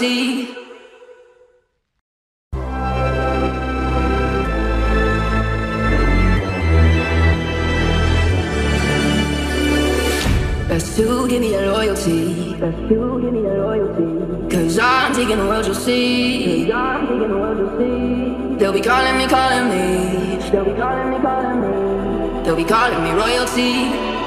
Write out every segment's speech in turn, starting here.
galaxy. Best to give me your loyalty. Best to give me your loyalty. Cause I'm taking the world you'll see. I'm taking the world you'll see. They'll be calling me, calling me. They'll be calling me, calling me. They'll be calling me royalty.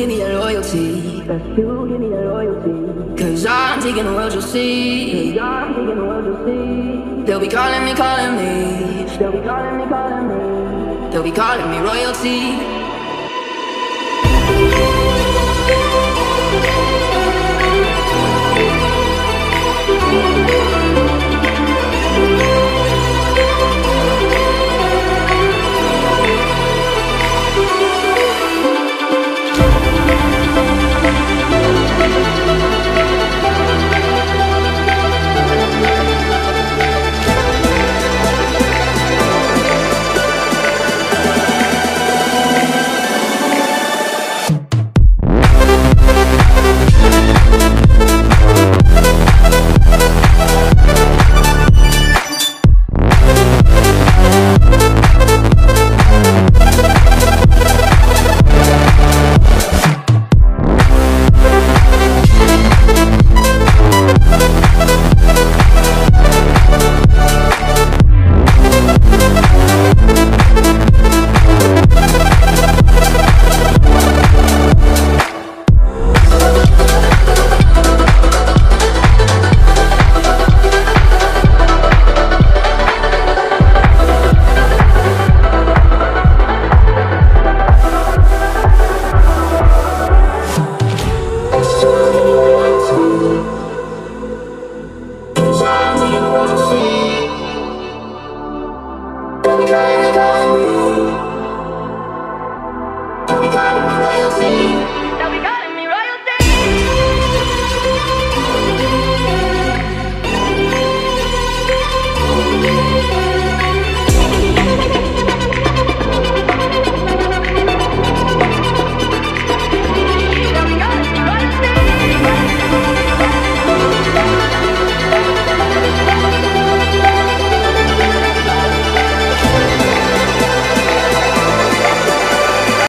Give me that loyalty. That's you, give me that loyalty. Cause I'm taking the world, you'll see. Cause I'm taking the world, you'll see. They'll be calling me, calling me. They'll be calling me, calling me. They'll be calling me royalty.